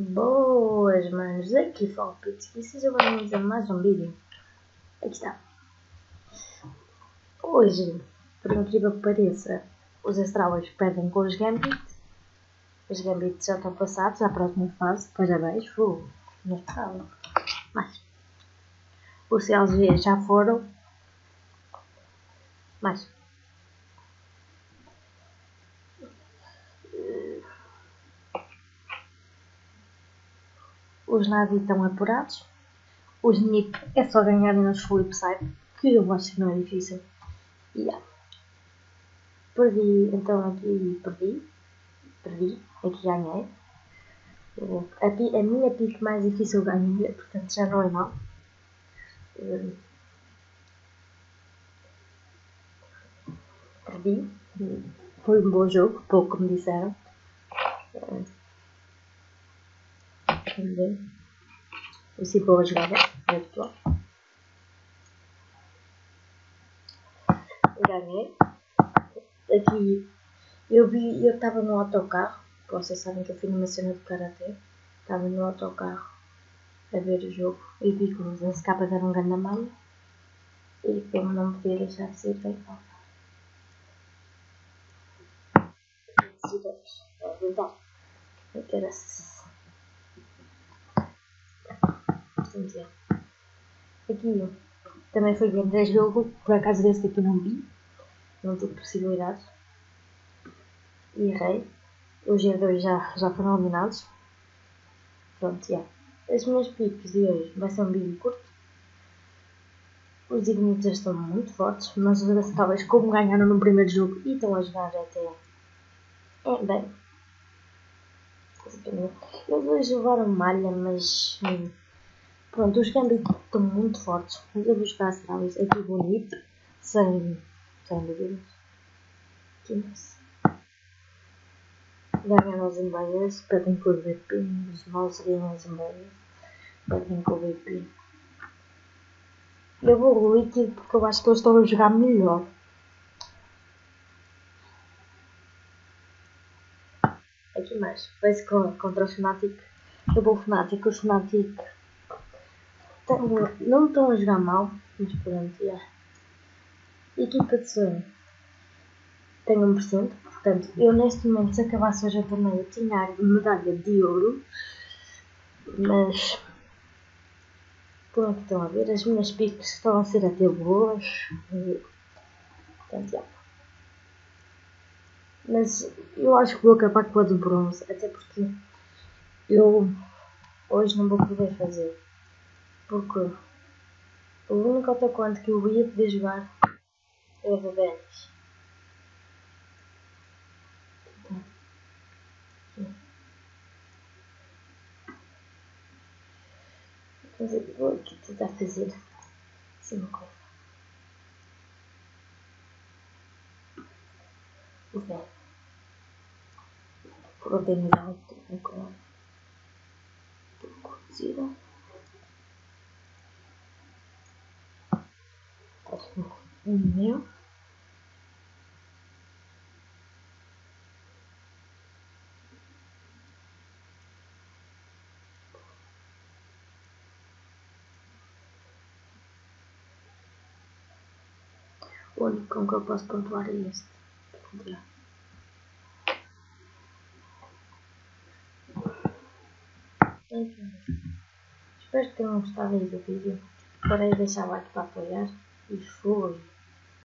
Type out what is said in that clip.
Boas, manos. Aqui fala Pits e sejam bem-vindos a mais um vídeo. Aqui está. Hoje, por incrível que pareça, os Astravas pedem com os Gambit. Os Gambit já estão passados à próxima fase. Parabéns, vou. Não estava. Mas. Os CLG já foram. Mas. Os Navi estão apurados. Os NIP é só ganharem nos flipside, que eu acho que não é difícil. Yeah. Perdi, então aqui perdi. Perdi, aqui ganhei. A, a minha pique mais difícil ganhei, portanto já não é mal. Perdi. Foi um bom jogo, pouco me disseram. Vamos Esse boa jogada virtual. Ganhei. Aqui eu vi, eu estava no autocarro. Vocês sabem que eu fui numa cena de karatê. Estava no autocarro a ver o jogo e vi que os SK deram um grande malha. E como não podia deixar de ser bem falta. Vou Eu quero Aqui também foi grande jogo, por acaso desse aqui não vi, não tive possibilidades. E errei. Os G2 já, já foram eliminados. Pronto, já. As minhas piques de hoje vai ser um vídeo curto. Os Ignitas estão muito fortes, mas os talvez como ganharam no primeiro jogo e estão a jogar até. É, bem. Eles dois levaram malha, mas. Hum, Pronto, os Gambit estão muito fortes. Vou buscar Astralis aqui bonito, sem, sem dúvidas. Tínhamos. Ganham os Invaders, perdem com o VP. Os maus ganham os Invaders, perdem com o VP. Eu vou o Liquid porque eu acho que eles estão a jogar melhor. Aqui mais, vai-se contra o Fnatic. Eu vou Fnatic, o Fnatic não estão a jogar mal, mas pronto, já. Equipa de sonho tem 1%, portanto, eu neste momento, se acabasse hoje a torneio, tinha medalha de ouro, mas como é que estão a ver? As minhas piques estão a ser até boas, portanto, já. Mas eu acho que vou acabar com a de bronze, até porque eu hoje não vou poder fazer. Porque o único atacante que eu ia poder jogar é o Dennis. Mas eu vou aqui tentar fazer assim uma coisa. O velho. Por organizar tudo com tudo cozido. es un video. Bueno, con copas puntuales ya. Entonces, este, espero que tenham gostado aí do vídeo. Parei de deixar like para apoiar. E fui.